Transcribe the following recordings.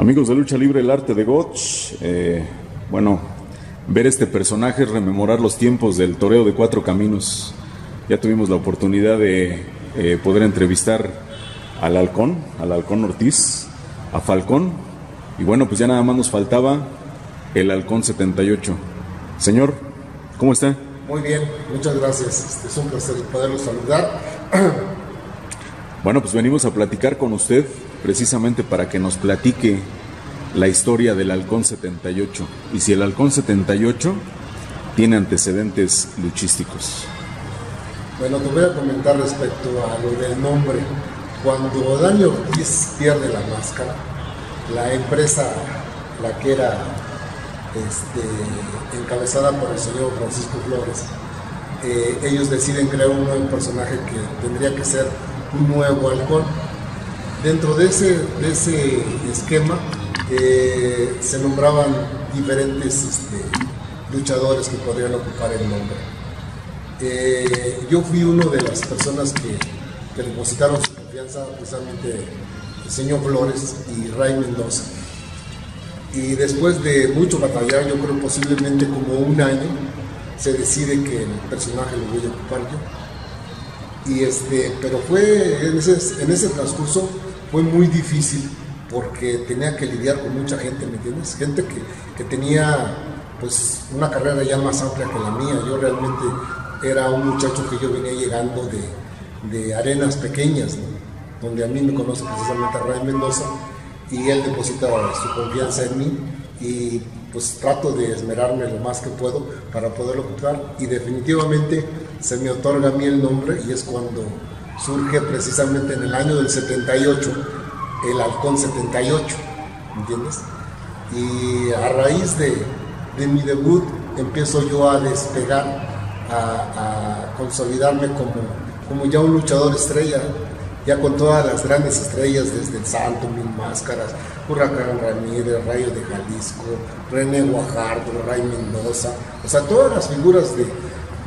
Amigos de Lucha Libre, el arte de Gotch. Eh, bueno, ver este personaje es rememorar los tiempos del toreo de cuatro caminos. Ya tuvimos la oportunidad de eh, poder entrevistar al halcón, al halcón Ortiz, a Falcón. Y bueno, pues ya nada más nos faltaba el halcón 78. Señor, ¿cómo está? Muy bien, muchas gracias. Este, es un placer poderlo saludar. Bueno, pues venimos a platicar con usted precisamente para que nos platique la historia del Halcón 78 y si el Halcón 78 tiene antecedentes luchísticos. Bueno, te voy a comentar respecto a lo del nombre. Cuando Dani Ortiz pierde la máscara, la empresa, la que era este, encabezada por el señor Francisco Flores, eh, ellos deciden crear un nuevo personaje que tendría que ser un nuevo halcón. Dentro de ese, de ese esquema eh, se nombraban diferentes este, luchadores que podrían ocupar el nombre. Eh, yo fui uno de las personas que, que depositaron su confianza, precisamente el señor Flores y Ray Mendoza. Y después de mucho batallar, yo creo posiblemente como un año, se decide que el personaje lo voy a ocupar yo. Y este, pero fue en ese, en ese transcurso fue muy difícil porque tenía que lidiar con mucha gente, ¿me entiendes? Gente que, que tenía pues una carrera ya más amplia que la mía. Yo realmente era un muchacho que yo venía llegando de, de arenas pequeñas, ¿no? donde a mí me conoce precisamente Ray Mendoza y él deposita su confianza en mí y pues trato de esmerarme lo más que puedo para poderlo ocupar y definitivamente se me otorga a mí el nombre y es cuando surge precisamente en el año del 78 el Halcón 78, ¿entiendes? Y a raíz de, de mi debut empiezo yo a despegar, a, consolidarme como, como ya un luchador estrella, ya con todas las grandes estrellas desde el Santo, Mil Máscaras, Huracán Ramírez, Rayo de Jalisco, René Guajardo, Ray Mendoza, o sea, todas las figuras de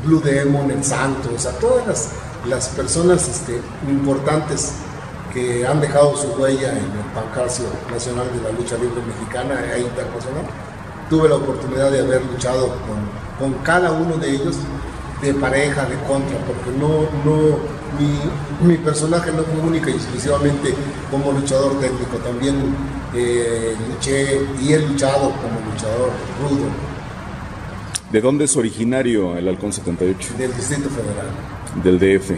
Blue Demon, el Santo, o sea, todas las, las personas este, importantes que han dejado su huella en el Pancracio Nacional de la Lucha Libre Mexicana e internacional. Tuve la oportunidad de haber luchado con, con cada uno de ellos de pareja, de contra, porque no, no, mi, mi, personaje no fue única y exclusivamente como luchador técnico, también eh, luché y he luchado como luchador rudo. ¿De dónde es originario el Halcón 78? Del Distrito Federal. Del DF.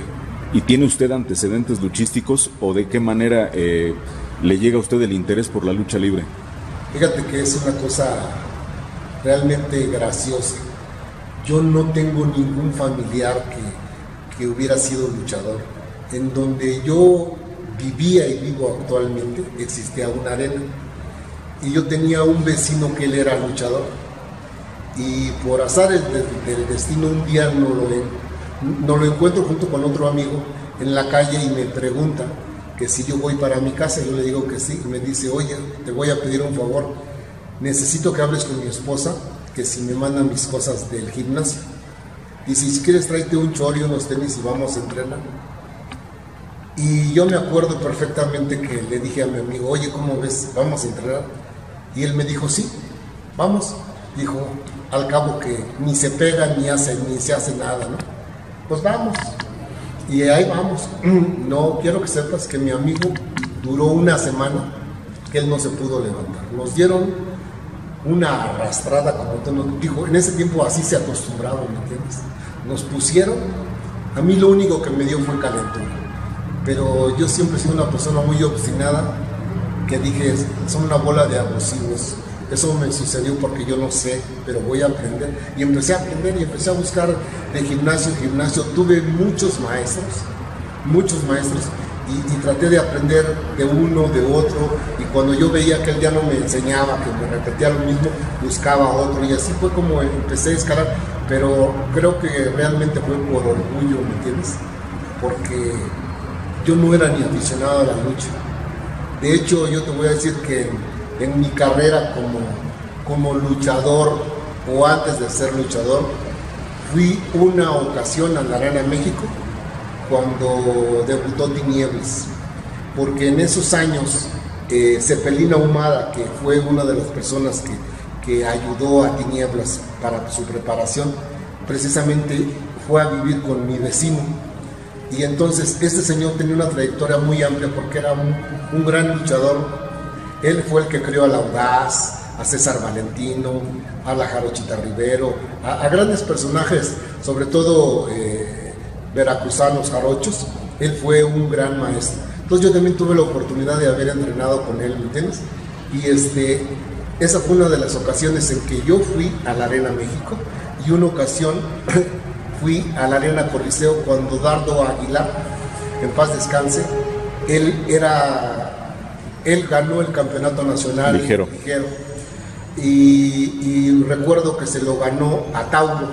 ¿Y tiene usted antecedentes luchísticos o de qué manera eh, le llega a usted el interés por la lucha libre? Fíjate que es una cosa realmente graciosa. Yo no tengo ningún familiar que, que hubiera sido luchador. En donde yo vivía y vivo actualmente existía una arena. Y yo tenía un vecino que él era luchador. Y por azar del, del destino un día no lo, no lo encuentro junto con otro amigo en la calle y me pregunta que si yo voy para mi casa. Yo le digo que sí. Y me dice, oye, te voy a pedir un favor. Necesito que hables con mi esposa que si me mandan mis cosas del gimnasio. Y si quieres tráete un chor y unos tenis y vamos a entrenar. Y yo me acuerdo perfectamente que le dije a mi amigo, oye, ¿cómo ves? ¿Vamos a entrenar? Y él me dijo, sí, vamos. Dijo, al cabo que ni se pega, ni, hace, ni se hace nada, ¿no? Pues vamos. Y ahí vamos. No quiero que sepas que mi amigo duró una semana que él no se pudo levantar. Nos dieron una arrastrada, como tú nos dijo, en ese tiempo así se acostumbraba, ¿me entiendes? Nos pusieron, a mí lo único que me dio fue calentura, pero yo siempre he sido una persona muy obstinada, que dije, son una bola de abusivos, eso me sucedió porque yo no sé, pero voy a aprender, y empecé a aprender y empecé a buscar de gimnasio en gimnasio, tuve muchos maestros, muchos maestros, y, traté de aprender de uno, de otro, y cuando yo veía que él ya no me enseñaba, que me repetía lo mismo, buscaba otro, y así fue como empecé a escalar, pero creo que realmente fue por orgullo, ¿me entiendes? Porque yo no era ni aficionado a la lucha. De hecho, yo te voy a decir que en, mi carrera como, como luchador, o antes de ser luchador, fui una ocasión a la Arena México, cuando debutó Tinieblas, porque en esos años Eh, Cepelina Humada, que fue una de las personas que, que ayudó a Tinieblas para su preparación, precisamente fue a vivir con mi vecino. Y entonces este señor tenía una trayectoria muy amplia porque era un, un gran luchador. Él fue el que creó al Audaz, a César Valentino, a la Jarochita Rivero, a, a grandes personajes, sobre todo eh, veracruzanos, jarochos. Él fue un gran maestro. Entonces yo también tuve la oportunidad de haber entrenado con él, ¿me entiendes? Y este, esa fue una de las ocasiones en que yo fui a la Arena México y una ocasión fui a la Arena Coliseo cuando Dardo Aguilar, en paz descanse, él era, él ganó el campeonato nacional Ligero. ligero. Y, y recuerdo que se lo ganó a Tauro.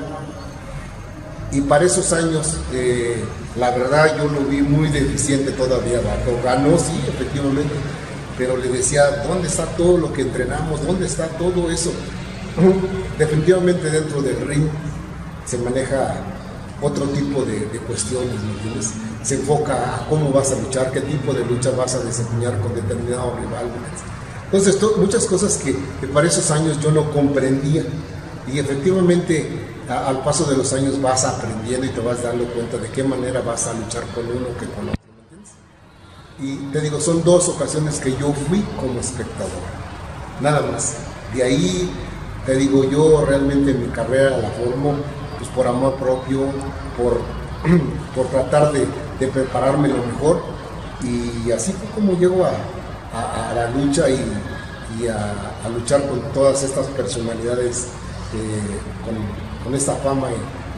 Y para esos años, eh, la verdad yo lo vi muy deficiente todavía. Dardo ganó, sí, efectivamente, pero le decía, ¿dónde está todo lo que entrenamos? ¿Dónde está todo eso? Definitivamente dentro del ring se maneja otro tipo de, de cuestiones, ¿me entiendes? Se enfoca a cómo vas a luchar, qué tipo de lucha vas a desempeñar con determinado rival. Entonces, to- muchas cosas que, que para esos años yo no comprendía. Y efectivamente, a- al paso de los años vas aprendiendo y te vas dando cuenta de qué manera vas a luchar con uno que con otro. ¿me? Y te digo, son dos ocasiones que yo fui como espectador. Nada más. De ahí, te digo, yo realmente mi carrera la formo pues, por amor propio, por, por tratar de, de prepararme lo mejor. Y así fue como llego a, a- a la lucha y, y a, a luchar con todas estas personalidades eh, con, con esta fama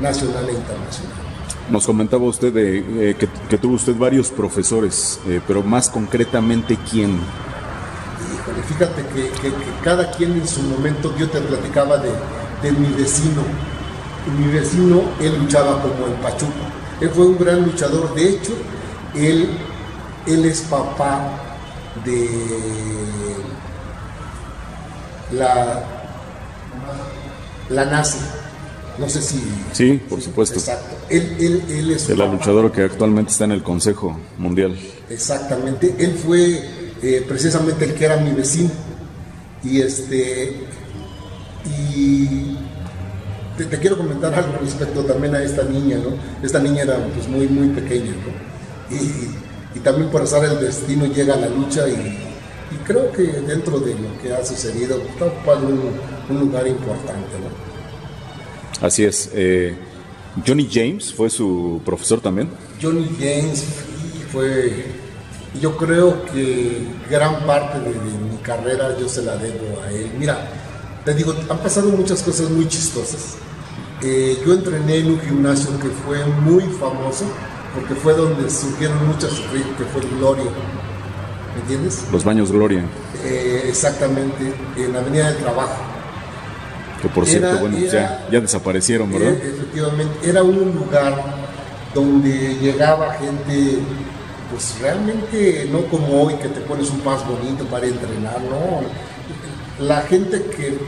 nacional e internacional. Nos comentaba usted de, eh, que, que tuvo usted varios profesores, eh, pero más concretamente quién. Híjole, fíjate que, que- que cada quien en su momento, yo te platicaba de, de mi vecino. Mi vecino, él luchaba como el Pachuco. Él fue un gran luchador. De hecho, él, él es papá de la, la nazi. No sé si. Sí, por supuesto. Exacto. Él, él, él es papá. luchadora que actualmente está en el Consejo Mundial. Exactamente, él fue eh, precisamente el que era mi vecino. Y este y te, te quiero comentar algo respecto también a esta niña, ¿no? Esta niña era pues muy muy pequeña, ¿no? Y, y también por azar el destino llega a la lucha y, y creo que dentro de lo que ha sucedido está ocupando un, un lugar importante, ¿no? Así es. eh, Johnny James fue su profesor también. Johnny James fue, yo creo que gran parte de, de mi carrera yo se la debo a él. Mira, te digo, han pasado muchas cosas muy chistosas. Eh, yo entrené en un gimnasio que fue muy famoso porque fue donde surgieron muchas que fue Gloria. ¿Me entiendes? Los Baños Gloria. Eh, exactamente, en la Avenida del Trabajo. Que por Era- cierto, bueno, era- ya, ya desaparecieron, ¿verdad? Eh, efectivamente, era un lugar donde llegaba gente, pues realmente no como hoy que te pones un pas bonito para entrenar, no. La gente que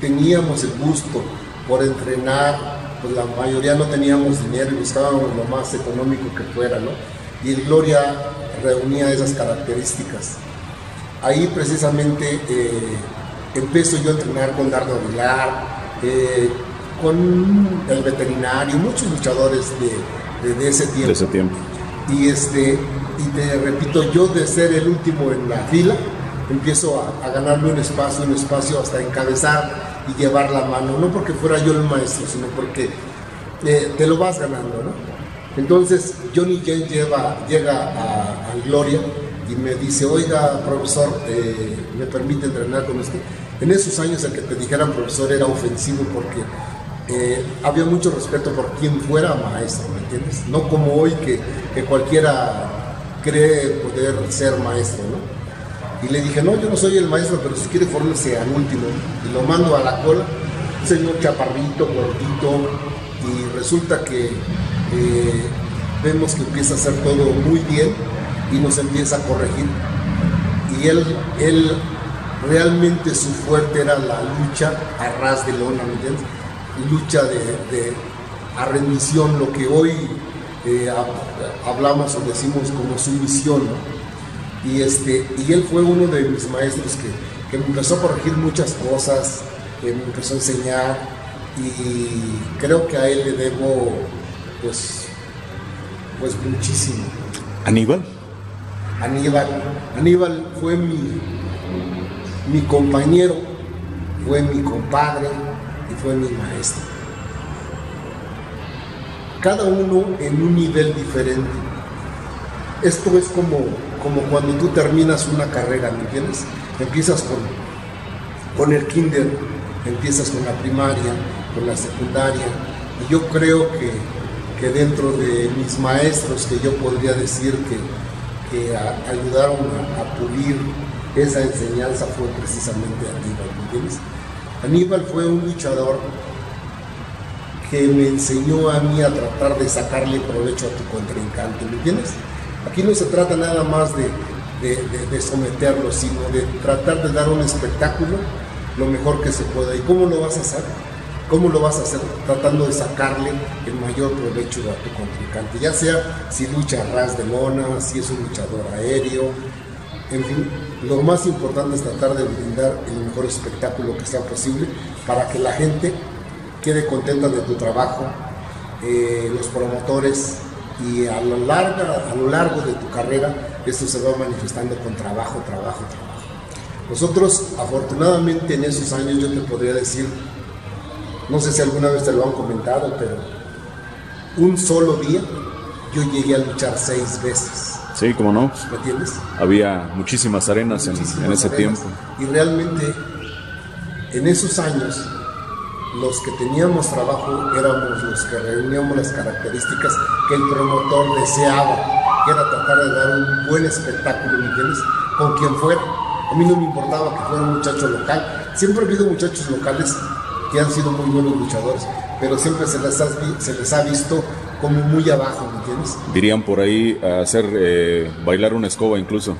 teníamos el gusto por entrenar, pues la mayoría no teníamos dinero y buscábamos lo más económico que fuera, ¿no? Y el Gloria reunía esas características ahí precisamente eh, empiezo yo a entrenar con Dardo Aguilar, eh, con el veterinario, muchos luchadores de, de- de ese tiempo. De ese tiempo. Y, este, y te repito, yo de ser el último en la fila, empiezo a, ganarme un espacio, un espacio hasta encabezar y llevar la mano, no porque fuera yo el maestro, sino porque eh, te lo vas ganando, ¿no? Entonces Johnny James lleva, llega a, a Gloria y me dice, oiga, profesor, eh, ¿me permite entrenar con usted? En esos años el que te dijeran profesor era ofensivo porque eh, había mucho respeto por quien fuera maestro, ¿me entiendes? No como hoy que, que cualquiera cree poder ser maestro, ¿no? Y le dije, no, yo no soy el maestro, pero si quiere fórmese al último. Y lo mando a la cola, señor chaparrito, gordito, y resulta que eh, vemos que empieza a hacer todo muy bien y nos empieza a corregir. Y él, él realmente su fuerte era la lucha a ras de lona. Lucha de, de a rendición, lo que hoy eh, hab- hablamos o decimos como sumisión, ¿no? Y, este, y él fue uno de mis maestros que, que me empezó a corregir muchas cosas, que me empezó a enseñar y creo que a él le debo pues, pues muchísimo. ¿Aníbal? Aníbal. Aníbal fue mi, mi compañero, fue mi compadre y fue mi maestro. Cada uno en un nivel diferente. Esto es como, como cuando tú terminas una carrera, ¿me entiendes? Empiezas con, con el kinder, empiezas con la primaria, con la secundaria, y yo creo que, que dentro de mis maestros que yo podría decir que, que ayudaron a, a pulir esa enseñanza fue precisamente Aníbal, ¿me entiendes? Aníbal fue un luchador que me enseñó a mí a tratar de sacarle provecho a tu contrincante, ¿me entiendes? Aquí no se trata nada más de, de, de- de someterlo, sino de tratar de dar un espectáculo lo mejor que se pueda. ¿Y cómo lo vas a hacer? ¿Cómo lo vas a hacer? Tratando de sacarle el mayor provecho a tu contrincante, ya sea si lucha a ras de lona, si es un luchador aéreo, en fin, lo más importante es tratar de brindar el mejor espectáculo que sea posible para que la gente quede contenta de tu trabajo, eh, los promotores y a lo, larga, a lo largo de tu carrera esto se va manifestando con trabajo, trabajo, trabajo. Nosotros afortunadamente en esos años yo te podría decir, no sé si alguna vez te lo han comentado, pero un solo día yo llegué a luchar seis veces, Sí, cómo no. ¿me entiendes? Había muchísimas arenas en, muchísimas en ese arenas. tiempo. Y realmente en esos años los que teníamos trabajo éramos los que reuníamos las características que el promotor deseaba, que era tratar de dar un buen espectáculo, ¿me entiendes? Con quien fuera. A mí no me importaba que fuera un muchacho local. Siempre ha habido muchachos locales que han sido muy buenos luchadores, pero siempre se les ha, se les ha visto como muy abajo, ¿me entiendes? Dirían por ahí hacer eh, bailar una escoba incluso.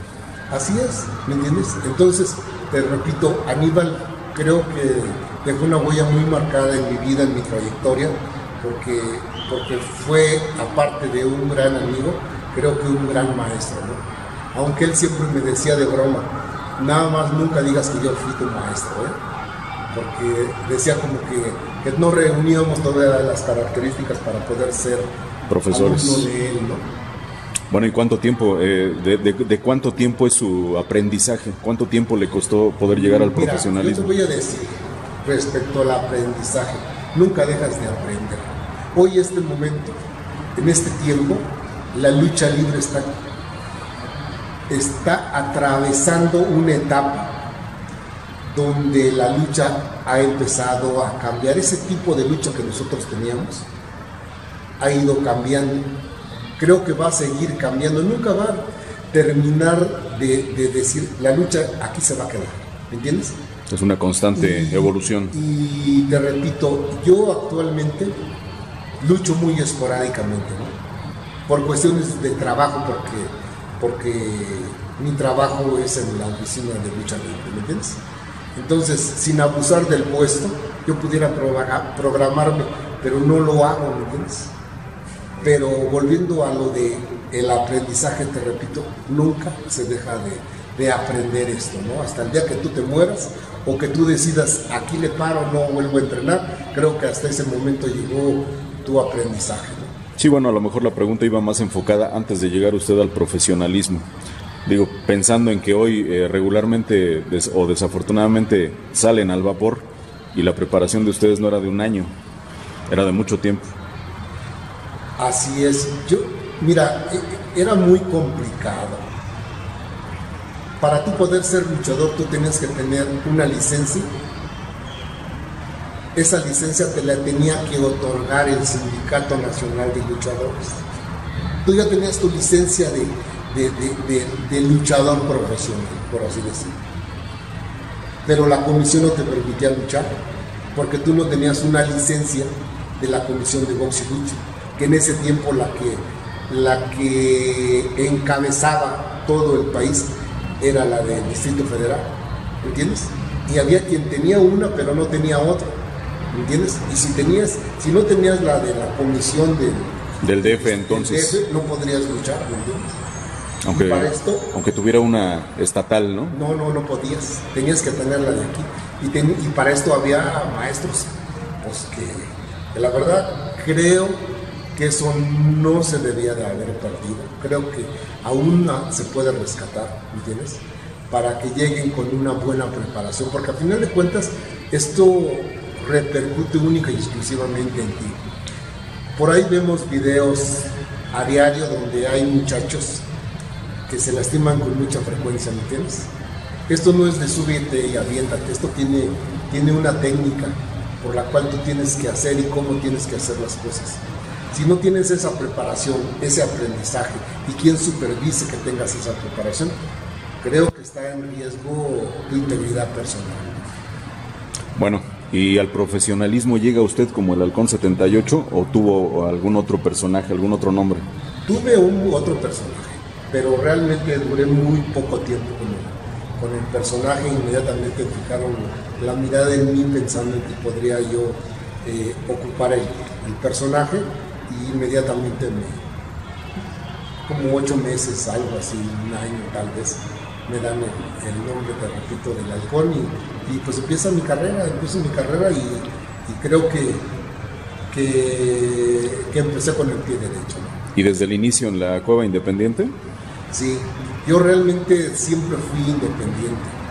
Así es, ¿me entiendes? Entonces, te repito, Aníbal creo que dejó una huella muy marcada en mi vida, en mi trayectoria, porque, porque fue, aparte de un gran amigo, creo que un gran maestro, ¿no? Aunque él siempre me decía de broma, nada más nunca digas que yo fui tu maestro, ¿eh? Porque decía como que, que no reuníamos todas las características para poder ser Profesores. de él, ¿no? Bueno, ¿y cuánto tiempo, eh, de, de- de cuánto tiempo es su aprendizaje? ¿Cuánto tiempo le costó poder llegar al Mira, profesionalismo? Yo te voy a decir respecto al aprendizaje, nunca dejas de aprender. Hoy, este momento, en este tiempo, la lucha libre está, está atravesando una etapa donde la lucha ha empezado a cambiar. Ese tipo de lucha que nosotros teníamos ha ido cambiando. Creo que va a seguir cambiando. Nunca va a terminar de, de decir la lucha aquí se va a quedar. ¿Me entiendes? Es una constante Y- evolución. Y te repito, yo actualmente lucho muy esporádicamente, ¿no? Por cuestiones de trabajo, porque, porque mi trabajo es en la oficina de lucha libre, ¿me entiendes? Entonces, sin abusar del puesto, yo pudiera progra- programarme, pero no lo hago, ¿me entiendes? Pero volviendo a lo de el aprendizaje, te repito, nunca se deja de, de aprender esto, ¿no? Hasta el día que tú te mueras o que tú decidas, aquí le paro, no vuelvo a entrenar, creo que hasta ese momento llegó tu aprendizaje, ¿no? Sí, bueno, a lo mejor la pregunta iba más enfocada antes de llegar usted al profesionalismo. Digo, pensando en que hoy eh, regularmente des- o desafortunadamente salen al vapor y la preparación de ustedes no era de un año, era de mucho tiempo. Así es. Yo, mira, e- era muy complicado. Para tú poder ser luchador, tú tenías que tener una licencia. Esa licencia te la tenía que otorgar el Sindicato Nacional de Luchadores. Tú ya tenías tu licencia de, de- luchador profesional, por así decirlo. Pero la comisión no te permitía luchar, porque tú no tenías una licencia de la comisión de box y lucha, que en ese tiempo la que, la que encabezaba todo el país era la del Distrito Federal, ¿me entiendes? Y había quien tenía una pero no tenía otra, ¿me entiendes? Y si tenías, si no tenías la de la comisión del Del DF del entonces. DF, no podrías luchar, ¿me entiendes? Aunque, para esto, aunque tuviera una estatal, ¿no? No, no, no podías. Tenías que tenerla de aquí. Y, y para esto había maestros, pues que, la verdad creo que eso no se debía de haber perdido. Creo que aún se puede rescatar, ¿me entiendes? Para que lleguen con una buena preparación, porque al final de cuentas esto repercute única y exclusivamente en ti. Por ahí vemos videos a diario donde hay muchachos que se lastiman con mucha frecuencia, ¿me entiendes? Esto no es de súbete y aviéntate, esto tiene, tiene una técnica por la cual tú tienes que hacer y cómo tienes que hacer las cosas. Si no tienes esa preparación, ese aprendizaje y quien supervise que tengas esa preparación, creo que está en riesgo tu integridad personal. Bueno, ¿y al profesionalismo llega usted como el Halcón 78 o tuvo algún otro personaje, algún otro nombre? Tuve un otro personaje, pero realmente duré muy poco tiempo con el, con el personaje. Inmediatamente fijaron la mirada en mí pensando en que podría yo eh, ocupar el, el personaje y inmediatamente me, como ocho meses, algo así, un año tal vez, me dan el, nombre, te repito, del halcón y, pues empieza mi carrera, empiezo mi carrera y, creo que, que, empecé con el pie derecho. ¿Y desde el inicio en la Cueva Independiente? Sí, yo realmente siempre fui independiente.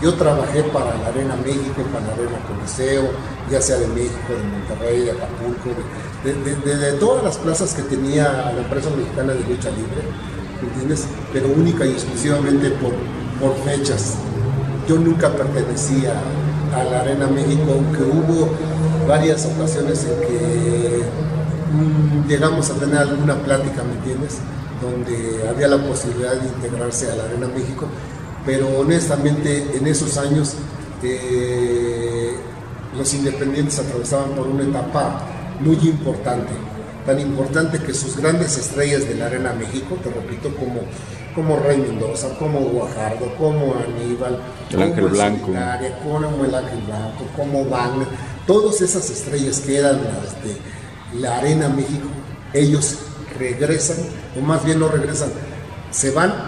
Yo trabajé para la Arena México, para la Arena Coliseo, ya sea de México, de Monterrey, de Acapulco, de, todas las plazas que tenía la empresa mexicana de lucha libre, ¿entiendes? Pero única y exclusivamente por, por fechas. Yo nunca pertenecía a la Arena México, aunque hubo varias ocasiones en que mm, llegamos a tener alguna plática, ¿me entiendes? Donde había la posibilidad de integrarse a la Arena México, pero honestamente en esos años eh, los independientes atravesaban por una etapa muy importante, tan importante que sus grandes estrellas de la Arena México, te repito, como, como Rey Mendoza, como Guajardo, como Aníbal, el Ángel Blanco, como el Ángel Blanco, como Wagner, todas esas estrellas que eran las de la Arena México, ellos regresan, o más bien no regresan, se van,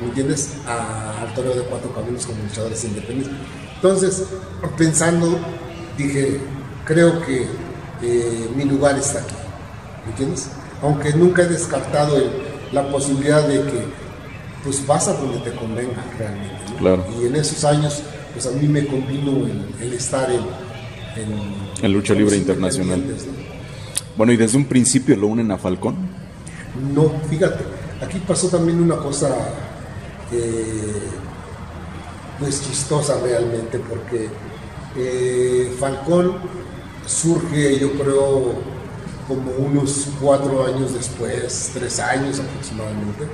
¿me entiendes?, al torneo de cuatro caminos como luchadores independientes. Entonces, pensando, dije, creo que mi lugar está aquí, ¿me entiendes? Aunque nunca he descartado la posibilidad de que pues vas a donde te convenga realmente. Claro. Y en esos años, pues a mí me convino el, estar en, en, lucha libre internacional. Bueno, ¿y desde un principio lo unen a Falcón? No, fíjate, aquí pasó también una cosa eh, pues chistosa realmente, porque eh, Falcón surge, yo creo, como unos cuatro años después, tres años aproximadamente,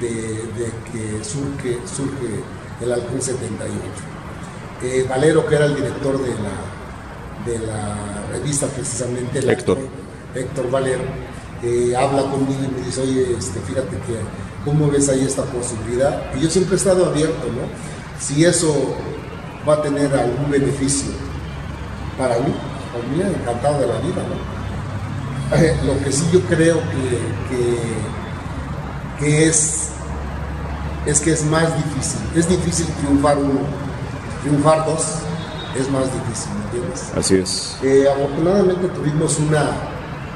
de, que surge, surge el Halcón 78. Eh, Valero, que era el director de la, de la revista precisamente, Héctor, Héctor Valero, eh, habla conmigo y me dice, oye, este, fíjate que, ¿cómo ves ahí esta posibilidad? Y yo siempre he estado abierto, ¿no? Si eso va a tener algún beneficio para mí, por mí encantado de la vida. ¿no? Eh, lo que sí yo creo que, que, es, es que es más difícil. Es difícil triunfar uno, triunfar dos es más difícil, ¿me entiendes? Así es. Eh, afortunadamente tuvimos una,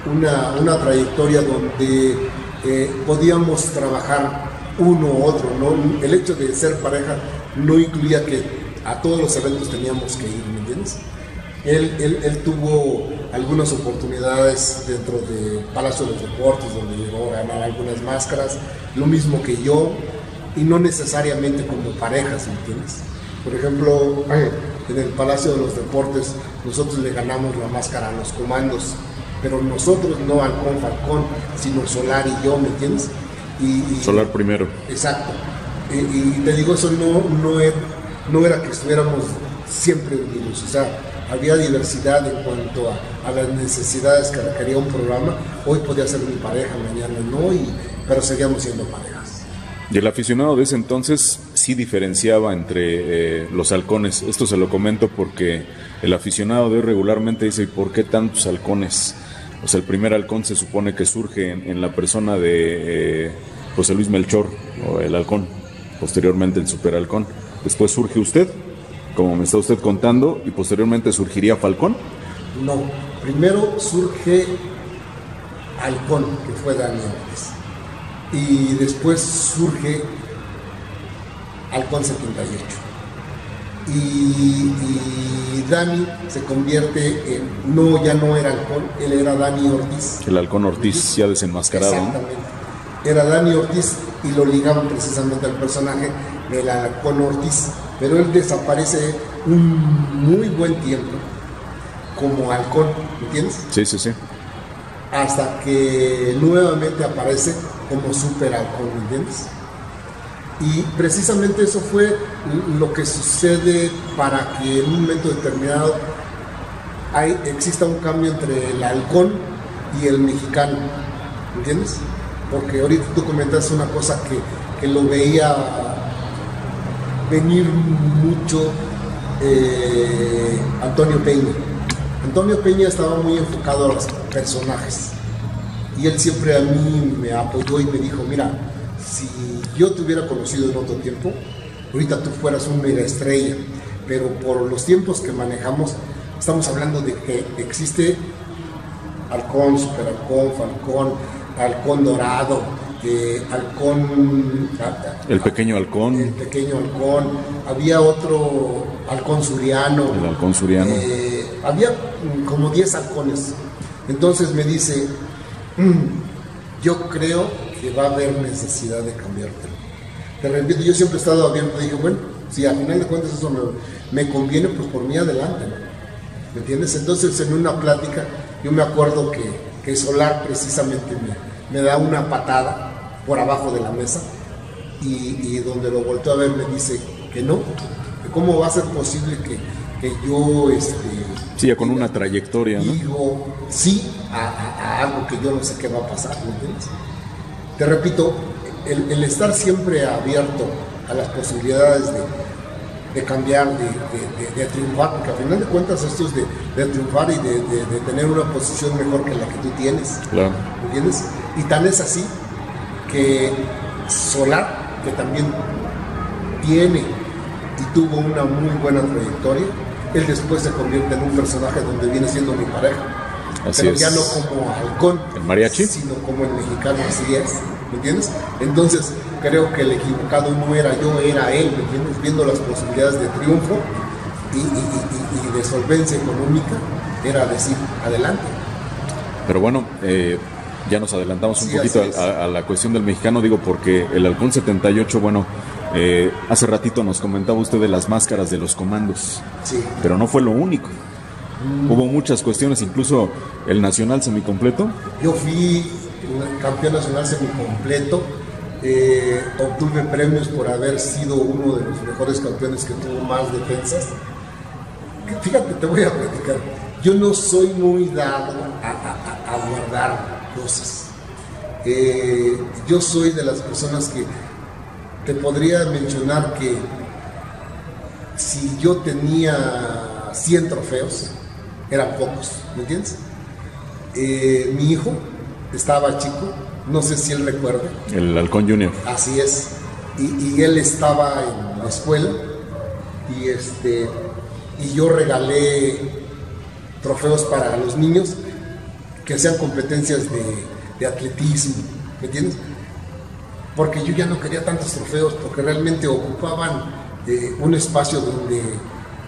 una, una trayectoria donde eh, podíamos trabajar uno u otro, ¿no? El hecho de ser pareja no incluía que a todos los eventos teníamos que ir, ¿me entiendes? Él, él, tuvo algunas oportunidades dentro de Palacio de los Deportes, donde llegó a ganar algunas máscaras, lo mismo que yo, y no necesariamente como parejas, ¿me entiendes? Por ejemplo, en el Palacio de los Deportes nosotros le ganamos la máscara a los comandos, pero nosotros no al Falcón, sino Solar y yo, ¿me entiendes? Y, Solar primero. Exacto. Y, te digo, eso no, no, era, no era que estuviéramos siempre unidos, o sea, había diversidad en cuanto a, las necesidades que requería un programa. Hoy podía ser mi pareja, mañana no, y, pero seguíamos siendo parejas. Y el aficionado de ese entonces sí diferenciaba entre eh, los halcones. Esto se lo comento porque el aficionado de hoy regularmente dice, ¿y por qué tantos halcones? O sea, el primer halcón se supone que surge en, la persona de... Eh, José Luis Melchor o el halcón, posteriormente el super halcón. Después surge usted, como me está usted contando, y posteriormente surgiría Falcón. No, primero surge Halcón, que fue Dani Y después surge Halcón 78. Y, y, Dani se convierte en, no, ya no era Halcón, él era Dani Ortiz. El Halcón Ortiz, ya desenmascarado. Exactamente. Era Dani Ortiz y lo ligaban precisamente al personaje del Halcón Ortiz. Pero él desaparece un muy buen tiempo como halcón, ¿me entiendes? Sí, sí, sí. Hasta que nuevamente aparece como super halcón, ¿me entiendes? Y precisamente eso fue lo que sucede para que en un momento determinado hay, exista un cambio entre el halcón y el mexicano, ¿me entiendes? Porque ahorita tú comentas una cosa que, que lo veía venir mucho eh, Antonio Peña. Antonio Peña estaba muy enfocado a los personajes y él siempre a mí me apoyó y me dijo, mira, si yo te hubiera conocido en otro tiempo, ahorita tú fueras un mega estrella, pero por los tiempos que manejamos, estamos hablando de que existe halcón, super halcón, falcón, halcón dorado, eh, halcón... El pequeño halcón. El pequeño halcón. Había otro halcón suriano. El halcón suriano. Eh, había como 10 halcones. Entonces me dice, mm, yo creo que va a haber necesidad de cambiarte. Te repito, yo siempre he estado abierto, dije, bueno, si al final de cuentas eso me, conviene, pues por mí adelante. ¿Me entiendes? Entonces en una plática, yo me acuerdo que, que Solar precisamente me, me da una patada por abajo de la mesa y, donde lo volteó a ver me dice que no, que cómo va a ser posible que, que yo este, sí, ya con una trayectoria, ¿no? digo sí a, algo que yo no sé qué va a pasar, ¿me entiendes? Te repito, el, estar siempre abierto a las posibilidades de, de cambiar, de, de, triunfar, porque al final de cuentas esto es de, triunfar y de, tener una posición mejor que la que tú tienes. Claro. ¿Me entiendes? Y tan es así que Solar, que también tiene y tuvo una muy buena trayectoria, él después se convierte en un personaje donde viene siendo mi pareja. Así pero es. ya no como halcón, el mariachi, sino como el mexicano, así es, ¿me entiendes? Entonces creo que el equivocado no era yo, era él, ¿me entiendes? Viendo las posibilidades de triunfo y, de solvencia económica, era decir, adelante. Pero bueno, eh, ya nos adelantamos un poquito a, la cuestión del mexicano, digo, porque el Halcón 78, bueno, eh, hace ratito nos comentaba usted de las máscaras de los comandos, sí. pero no fue lo único. Hubo muchas cuestiones, incluso el nacional semicompleto. Yo fui campeón nacional semicompleto, eh, obtuve premios por haber sido uno de los mejores campeones que tuvo más defensas. Fíjate, te voy a platicar. Yo no soy muy dado a, a guardar cosas. Eh, yo soy de las personas que te podría mencionar que si yo tenía 100 trofeos, eran pocos, ¿me entiendes? Eh, mi hijo estaba chico, no sé si él recuerda. El Halcón Junior. Así es. Y, y, él estaba en la escuela y, este, y yo regalé trofeos para los niños que sean competencias de, atletismo, ¿me entiendes? Porque yo ya no quería tantos trofeos, porque realmente ocupaban eh, un espacio donde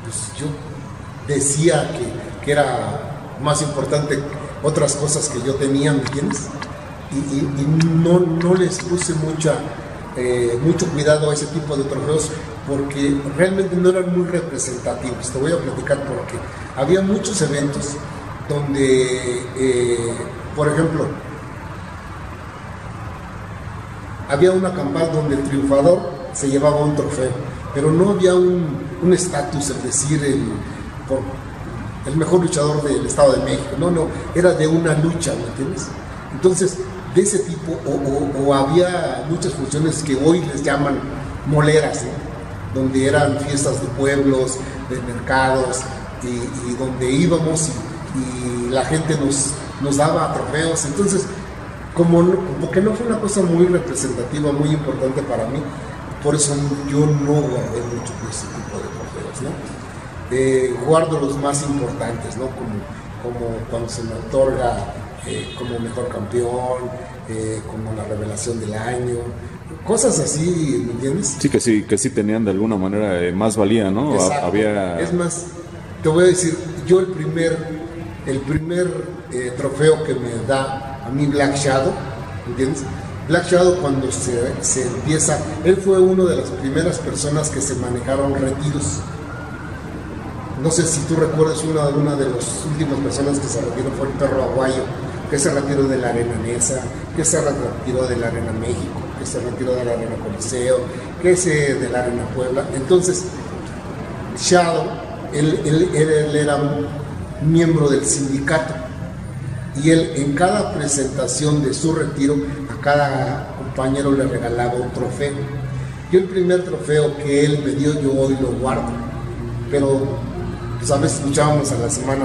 pues, yo decía que, era más importante otras cosas que yo tenía, ¿me entiendes? Y, no, no, les puse mucha, eh, mucho cuidado a ese tipo de trofeos porque realmente no eran muy representativos. Te voy a platicar porque había muchos eventos donde, eh, por ejemplo, había una campaña donde el triunfador se llevaba un trofeo, pero no había un estatus, es decir, el, el mejor luchador del Estado de México, no, no, era de una lucha, ¿me entiendes? Entonces, de ese tipo, o, había muchas funciones que hoy les llaman moleras, donde eran fiestas de pueblos, de mercados, y, donde íbamos y y la gente nos, nos daba trofeos. Entonces, como, como que no fue una cosa muy representativa, muy importante para mí, por eso yo no guardé mucho ese tipo de trofeos, ¿no? Eh, guardo los más importantes, ¿no? Como, como cuando se me otorga eh, como mejor campeón, eh, como la revelación del año, cosas así, ¿me entiendes? Sí, que sí, que sí tenían de alguna manera más valía, ¿no? Había... Es más, te voy a decir, yo el primer, el primer trofeo que me da a mí Black Shadow, ¿entiendes? Black Shadow cuando se, se empieza, él fue una de las primeras personas que se manejaron retiros no sé si tú recuerdas una, de las últimas personas que se retiró fue el perro aguayo, que se retiró de la Arena Nesa, que se retiró de la Arena México, que se retiró de la Arena Coliseo, que se de la Arena Puebla. Entonces, Shadow, él, él era un miembro del sindicato y él en cada presentación de su retiro a cada compañero le regalaba un trofeo. Yo el primer trofeo que él me dio yo hoy lo guardo, pero pues a veces luchábamos a la semana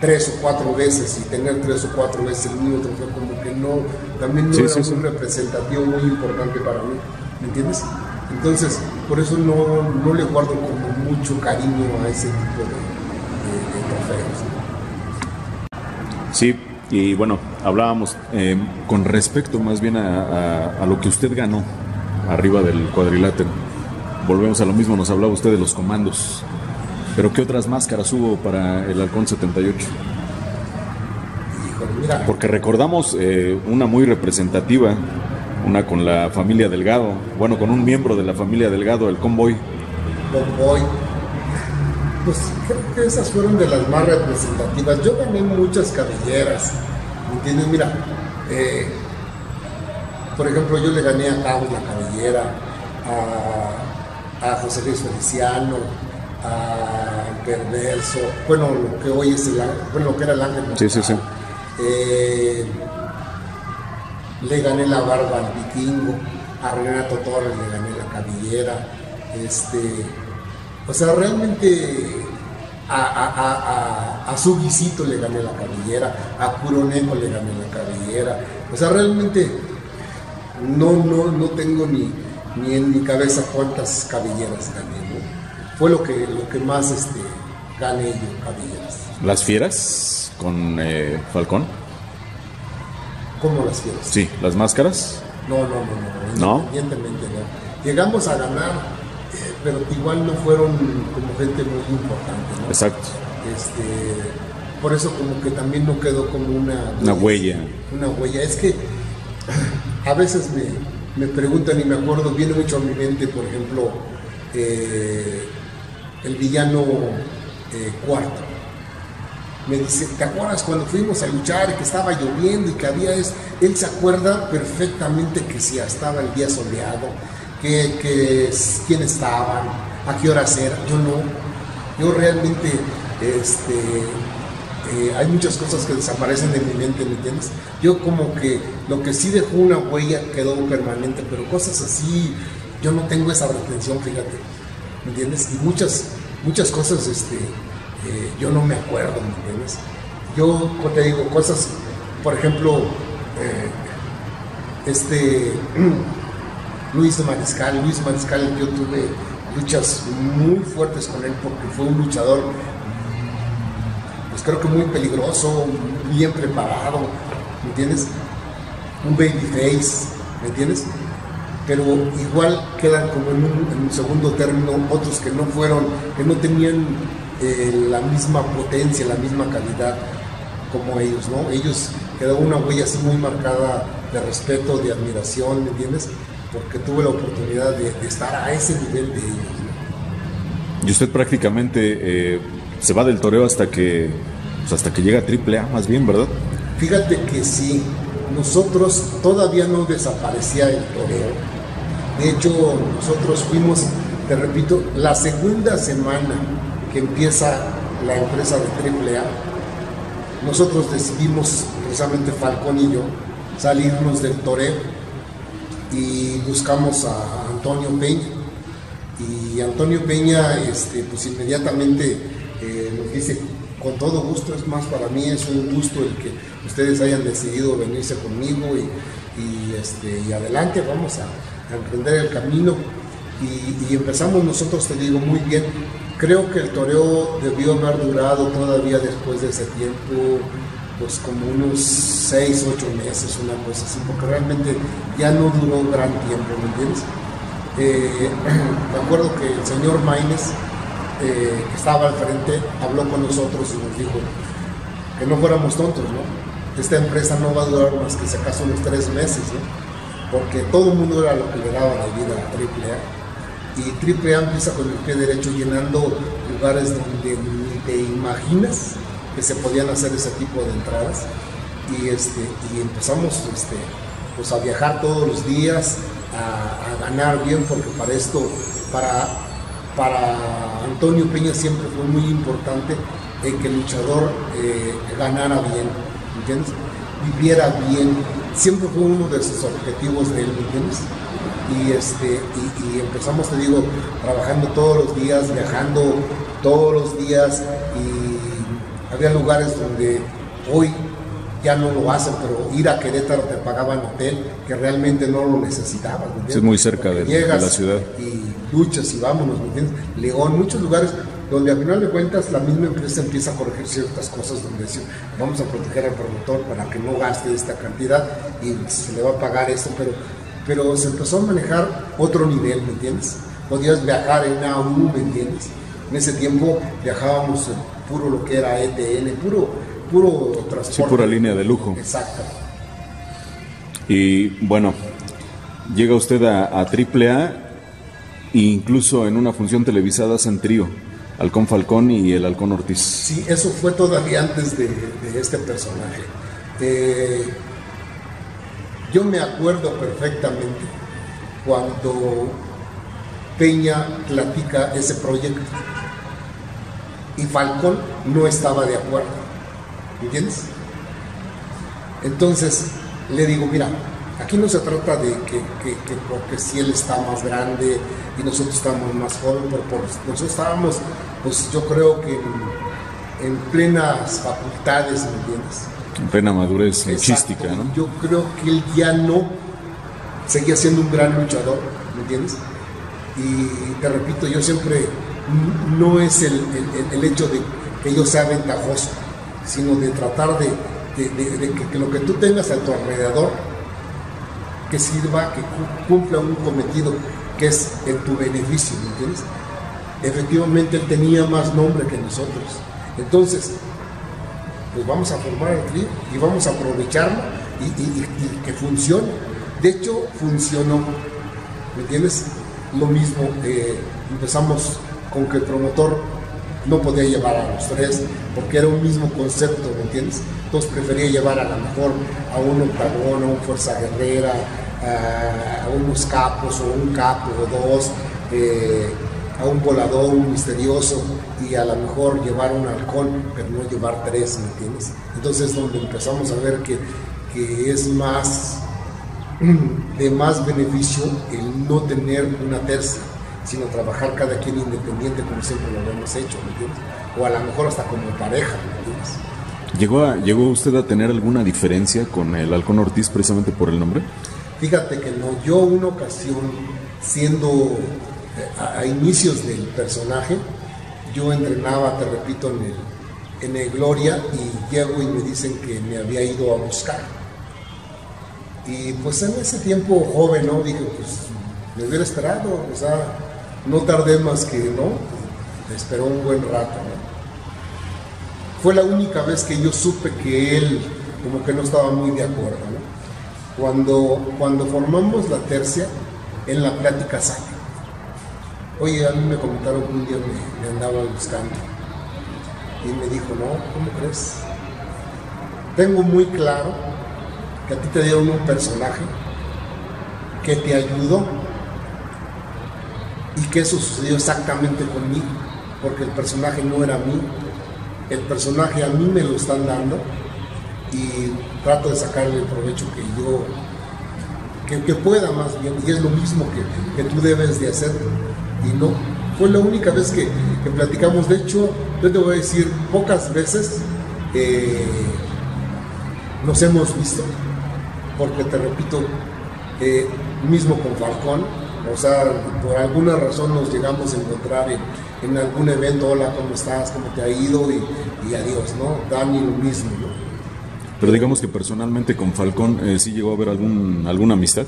tres o cuatro veces y tener tres o cuatro veces el mismo trofeo como que no, también no era un representativo muy importante para mí, ¿me entiendes? Entonces, por eso no, le guardo como mucho cariño a ese tipo de, trofeos. Sí, y bueno, hablábamos eh, con respecto más bien a, a, lo que usted ganó arriba del cuadrilátero. Volvemos a lo mismo, nos hablaba usted de los comandos. Pero ¿qué otras máscaras hubo para el Halcón 78? Porque recordamos eh, una muy representativa, una con la familia Delgado, bueno, con un miembro de la familia Delgado, el Convoy. Convoy. Pues creo que esas fueron de las más representativas. Yo gané muchas cabelleras, ¿me entiendes? Mira, eh, por ejemplo, yo le gané a Carlos la cabellera, a, a José Luis Feliciano, a Perverso, bueno, lo que hoy es el bueno, lo que era el ángel. Sí, sí, sí. Eh, le gané la barba al vikingo, a Renato Torres le gané la cabellera, este, o sea, realmente a, a, a, a, su visito le gané la cabellera, a Curoneco le gané la cabellera, o sea, realmente no, no, no tengo ni, ni en mi cabeza cuántas cabelleras gané fue lo que, lo que más este, gané yo. ¿Las fieras con eh, Falcón? ¿Cómo las fieras? Sí, ¿las máscaras? No, no, no, no, independientemente no. Llegamos a ganar, eh, pero igual no fueron como gente muy importante, ¿no? Exacto. Este, por eso como que también no quedó como una... Una huella. Una huella. Es que a veces me, me preguntan y me acuerdo, viene mucho a mi mente, por ejemplo, eh, el villano eh, cuarto. Me dice, ¿te acuerdas cuando fuimos a luchar y que estaba lloviendo y que había es Él se acuerda perfectamente que si estaba el día soleado, que, que quién estaban, a qué hora era. Yo no. Yo realmente, este, eh, hay muchas cosas que desaparecen de mi mente, ¿me entiendes? Yo como que lo que sí dejó una huella quedó permanente, pero cosas así, yo no tengo esa retención, fíjate. ¿Me entiendes? Y muchas, muchas cosas este, eh, yo no me acuerdo, ¿me entiendes? Yo, te digo, cosas, por ejemplo, eh, este Luis Mariscal, Luis Mariscal, yo tuve luchas muy fuertes con él porque fue un luchador, pues creo que muy peligroso, bien preparado, ¿me entiendes? Un baby face, ¿me entiendes? Pero igual quedan como en un, segundo término otros que no fueron, que no tenían eh, la misma potencia, la misma calidad como ellos, ¿no? Ellos quedó una huella así muy marcada de respeto, de admiración, ¿me entiendes? Porque tuve la oportunidad de, estar a ese nivel de ellos. Y usted prácticamente eh, se va del toreo hasta que, pues, hasta que llega a Triple A, más bien, ¿verdad? Fíjate que sí, nosotros todavía no desaparecía el toreo. De hecho, nosotros fuimos, te repito, la segunda semana que empieza la empresa de AAA, nosotros decidimos, precisamente Falcón y yo, salirnos del toreo y buscamos a Antonio Peña. Y Antonio Peña, este, pues inmediatamente eh, nos dice, con todo gusto, es más, para mí es un gusto el que ustedes hayan decidido venirse conmigo y, este, y adelante, vamos a, emprender el camino. Y, empezamos nosotros, te digo, muy bien. Creo que el toreo debió haber durado todavía después de ese tiempo, pues como unos 6, 8 meses, una cosa así, porque realmente ya no duró gran tiempo, ¿me? Eh, me acuerdo que el señor Maines, eh, que estaba al frente, habló con nosotros y nos dijo que no fuéramos tontos, ¿no? Esta empresa no va a durar más que si acaso unos tres meses. Porque todo el mundo era lo que le daba la vida a AAA. Y AAA empieza con el pie derecho llenando lugares donde ni te imaginas que se podían hacer ese tipo de entradas. Y, este, y empezamos este, pues a viajar todos los días, a, ganar bien, porque para esto, para, para Antonio Peña siempre fue muy importante que el luchador eh, ganara bien, ¿entiendes? Viviera bien, siempre fue uno de sus objetivos de él, ¿entiendes? Y, este, y, empezamos, te digo, trabajando todos los días, viajando todos los días y había lugares donde hoy ya no lo hacen, pero ir a Querétaro te pagaban hotel, que realmente no lo necesitaban. Es muy cerca de, la ciudad. Y luchas y vámonos, ¿me entiendes? León, muchos lugares donde al final de cuentas la misma empresa empieza a corregir ciertas cosas donde dice, vamos a proteger al promotor para que no gaste esta cantidad y se le va a pagar eso, pero, pero se empezó a manejar otro nivel, ¿me entiendes? Podías viajar en AU, ¿me entiendes? En ese tiempo viajábamos puro lo que era ETN, puro puro transporte. Sí, pura línea de lujo. Exacto. Y bueno, llega usted a, a AAA e incluso en una función televisada hacen trío, Halcón Falcón y el Halcón Ortiz. Sí, eso fue todavía antes de, este personaje. Eh, yo me acuerdo perfectamente cuando Peña platica ese proyecto y Falcón no estaba de acuerdo. ¿Entiendes? Entonces le digo, mira, aquí no se trata de que, porque si él está más grande y nosotros estamos más jóvenes, pero nosotros estábamos, pues yo creo que en, plenas facultades, ¿me entiendes? En plena madurez luchística, ¿no? Yo creo que él ya no seguía siendo un gran luchador, ¿me entiendes? Y te repito, yo siempre, no es el, el hecho de que yo sea ventajoso, sino de tratar de, que, lo que tú tengas a tu alrededor, que sirva, que cumpla un cometido que es en tu beneficio, ¿me entiendes? Efectivamente él tenía más nombre que nosotros. Entonces, pues vamos a formar el CRI y vamos a aprovecharlo y, que funcione. De hecho, funcionó. ¿Me entiendes? Lo mismo, eh, empezamos con que el promotor no podía llevar a los tres porque era un mismo concepto, ¿me entiendes? Entonces prefería llevar a lo mejor a un octagón, a un fuerza guerrera, a, unos capos o un capo o dos, eh, a un volador, misterioso y a lo mejor llevar un halcón, pero no llevar tres, ¿me entiendes? Entonces es donde empezamos a ver que, que es más de más beneficio el no tener una tercia sino trabajar cada quien independiente como siempre lo hemos hecho, ¿me entiendes? O a lo mejor hasta como pareja, ¿me entiendes? ¿Llegó, ¿Llegó usted a tener alguna diferencia con el Halcón Ortiz precisamente por el nombre? Fíjate que no, yo una ocasión, siendo a, inicios del personaje, yo entrenaba, te repito, en el, en el Gloria y llego y me dicen que me había ido a buscar. Y pues en ese tiempo joven, ¿no? Dije, pues me hubiera esperado, o sea, no tardé más que, ¿no? Me esperó un buen rato, Fue la única vez que yo supe que él como que no estaba muy de acuerdo, Cuando, cuando formamos la tercia, en la plática sale. Oye, a mí me comentaron que un día me, andaban buscando. Y me dijo, no, ¿cómo crees? Tengo muy claro que a ti te dieron un personaje que te ayudó y que eso sucedió exactamente conmigo, porque el personaje no era mí, el personaje a mí me lo están dando y trato de sacarle el provecho que yo, que, pueda más bien, y es lo mismo que, que tú debes de hacer y no Fue la única vez que, que platicamos. De hecho, yo te voy a decir, pocas veces eh, nos hemos visto, porque te repito, eh, mismo con Falcón, o sea, por alguna razón nos llegamos a encontrar en, algún evento, hola, ¿cómo estás? ¿Cómo te ha ido? Y, adiós, ¿no? Dani lo mismo, ¿no? Pero digamos que personalmente con Falcón eh, sí llegó a haber algún, alguna amistad.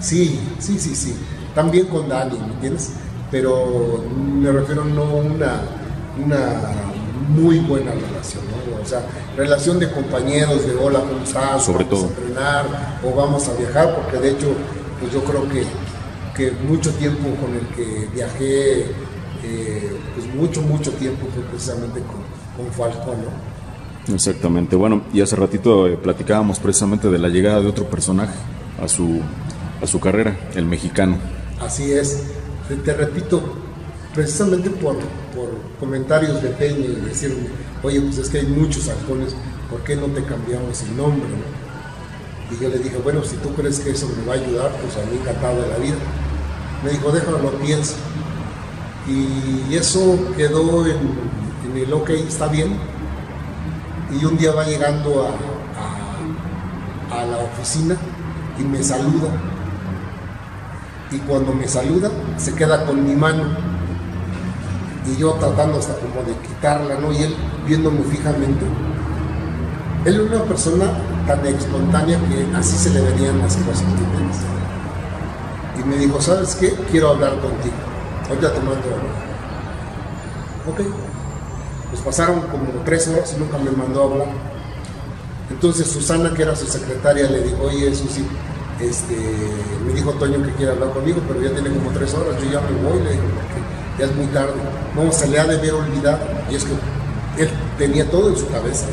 Sí, sí, sí, sí. También con Dani, ¿me entiendes? Pero me refiero no a una, una muy buena relación, ¿no? O sea, relación de compañeros, de hola, ¿cómo estás? Sobre vamos todo. a entrenar o vamos a viajar, porque de hecho, pues yo creo que, que mucho tiempo con el que viajé, eh, pues mucho, mucho tiempo fue precisamente con, con Falcón, ¿no? Exactamente. Bueno, y hace ratito eh, platicábamos precisamente de la llegada de otro personaje a su, a su carrera, el mexicano. Así es. Te, repito, precisamente por, por comentarios de Peña y decirme, oye, pues es que hay muchos halcones, ¿por qué no te cambiamos el nombre? no?". Y yo le dije, bueno, si tú crees que eso me va a ayudar, pues a mí encantado de la vida. Me dijo, déjalo, lo pienso. Y eso quedó en, en el ok, está bien. Y un día va llegando a- a la oficina y me saluda. Y cuando me saluda, se queda con mi mano y yo tratando hasta como de quitarla, ¿no? Y él viéndome fijamente. Él es una persona tan espontánea que así se le venían las cosas. Y me dijo, ¿sabes qué? Quiero hablar contigo. Ahorita te mando a hablar. Ok. Pues pasaron como tres horas y nunca me mandó a hablar. Entonces Susana, que era su secretaria, le dijo, oye, Susi, este, me dijo Toño que quiere hablar conmigo, pero ya tiene como tres horas, yo ya me voy, le digo, porque ya es muy tarde. No, se le ha de ver olvidado. Y es que él tenía todo en su cabeza.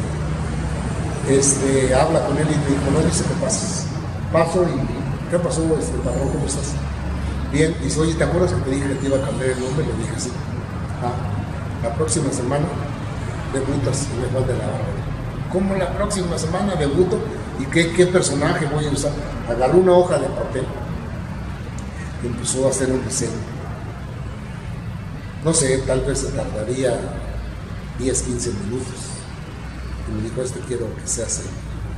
Este, habla con él y me dijo, no, dice que pases. Paso y, ¿qué pasó, este, patrón, cómo estás? Bien, dice, oye, ¿te acuerdas que te dije que te iba a cambiar el nombre? Le dije, sí. Ah, la próxima semana debutas en el Juan de la Barra. ¿Cómo la próxima semana debuto? ¿Y qué, personaje voy a usar? Agarró una hoja de papel y empezó a hacer un diseño. No sé, tal vez se tardaría 10, 15 minutos. Y me dijo, este quiero que se hace,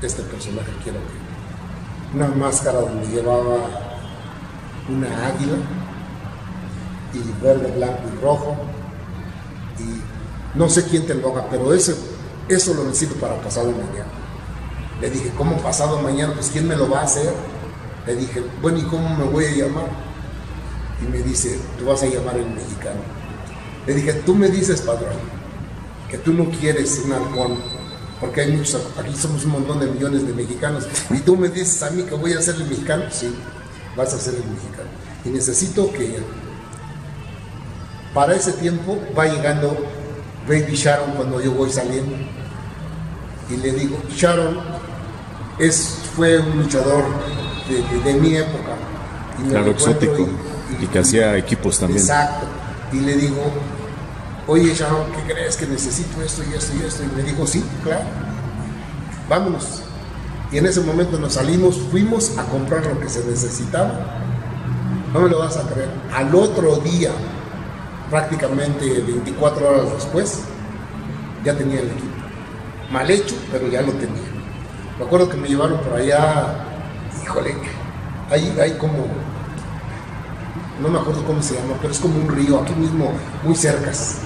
este personaje quiero que... Una máscara donde llevaba una águila y verde, blanco y rojo. Y no sé quién te lo haga, pero ese, eso lo necesito para pasado mañana. Le dije, ¿cómo pasado mañana? Pues ¿quién me lo va a hacer? Le dije, bueno, ¿y cómo me voy a llamar? Y me dice, tú vas a llamar el mexicano. Le dije, tú me dices, padrón, que tú no quieres un halcón, porque hay muchos, aquí somos un montón de millones de mexicanos, y tú me dices a mí que voy a ser el mexicano, sí, vas a ser el mexicano. Y necesito que para ese tiempo va llegando Baby Sharon cuando yo voy saliendo. Y le digo, Sharon es, fue un luchador de, de- de mi época. Y Claro, exótico. Y que hacía equipos también. Exacto. Y le digo, oye Sharon, ¿qué crees que necesito esto y esto y esto? Y me dijo, sí, claro. Vámonos. Y en ese momento nos salimos, fuimos a comprar lo que se necesitaba. No me lo vas a creer. Al otro día, prácticamente 24 horas después, ya tenía el equipo. Mal hecho, pero ya lo tenía. Me acuerdo que me llevaron por allá, híjole, hay, hay como no me acuerdo cómo se llama, pero es como un río aquí mismo, muy cercas,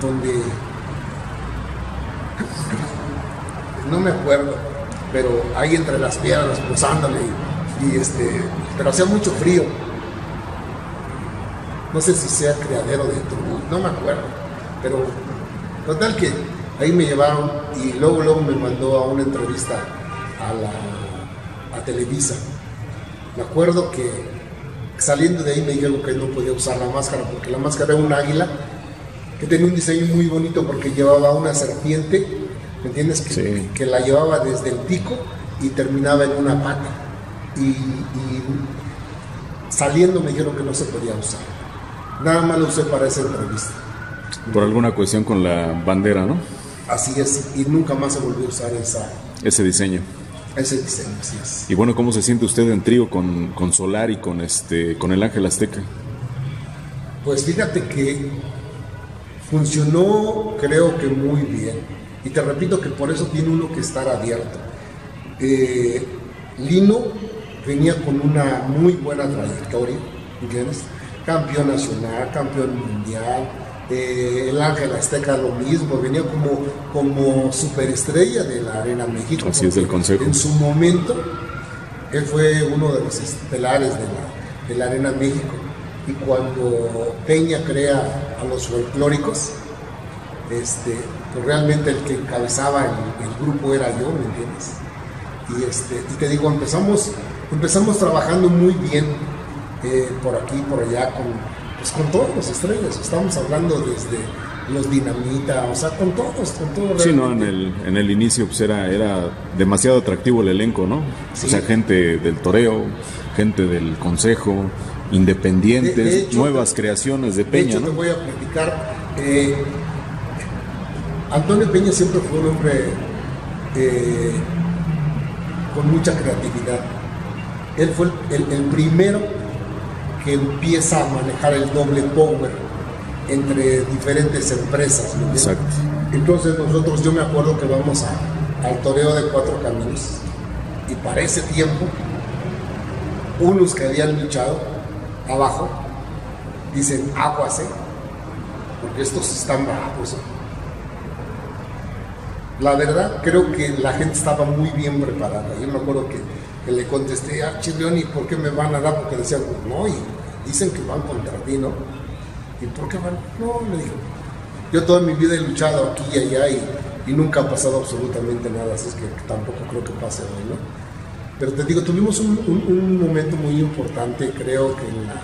donde no me acuerdo, pero ahí entre las piedras, pues ándale, y, este, pero hacía mucho frío. No sé si sea criadero de Trubú, no me acuerdo, pero total que ahí me llevaron y luego luego me mandó a una entrevista a la a Televisa. Me acuerdo que saliendo de ahí me dijeron que no podía usar la máscara porque la máscara era un águila que tenía un diseño muy bonito porque llevaba una serpiente, ¿me entiendes? Que, Sí. que la llevaba desde el pico y terminaba en una pata. Y, y saliendo me dijeron que no se podía usar. Nada más lo usé para esa entrevista. Por alguna cuestión con la bandera, ¿no? Así es, y nunca más se volvió a usar esa, Ese diseño. ese diseño, así es. Y bueno, ¿cómo se siente usted en trío con, con Solar y con este con el Ángel Azteca? Pues fíjate que funcionó creo que muy bien. Y te repito que por eso tiene uno que estar abierto. Eh, Lino venía con una muy buena trayectoria, ¿entiendes? Campeón nacional, campeón mundial, eh, el Ángel Azteca lo mismo, venía como, como superestrella de la Arena México. Así es del Consejo. En su momento, él fue uno de los estelares de la, de la Arena México. Y cuando Peña crea a los folclóricos, este, pues realmente el que encabezaba el, el grupo era yo, ¿me entiendes? Y, este, y te digo, empezamos, empezamos trabajando muy bien eh, por aquí, por allá, con, pues con todas las estrellas. Estamos hablando desde los Dinamita, o sea, con todos, con todos. Sí, no, en el, en el inicio pues era, era demasiado atractivo el elenco, ¿no? Sí. O sea, gente del toreo, gente del consejo, independientes, De- de hecho, nuevas creaciones de De Peña, hecho, ¿no? te voy a platicar. eh, Antonio Peña siempre fue un hombre eh, con mucha creatividad. Él fue el, el- el primero que empieza a manejar el doble power entre diferentes empresas. Exacto. Entonces nosotros, yo me acuerdo que vamos a- al toreo de cuatro caminos y para ese tiempo, unos que habían luchado abajo dicen aguas, ¿eh? porque estos están bravos. ¿eh". La verdad, creo que la gente estaba muy bien preparada. Yo me acuerdo que, que le contesté, ah, Chirrión, ¿y por qué me van a dar? Porque decían, no, y dicen que van contra ti, ¿no? ¿Y por qué van? No, le dije, yo toda mi vida he luchado aquí y allá y, nunca ha pasado absolutamente nada, así es que tampoco creo que pase hoy, ¿no? Pero te digo, tuvimos un momento muy importante, creo que en la,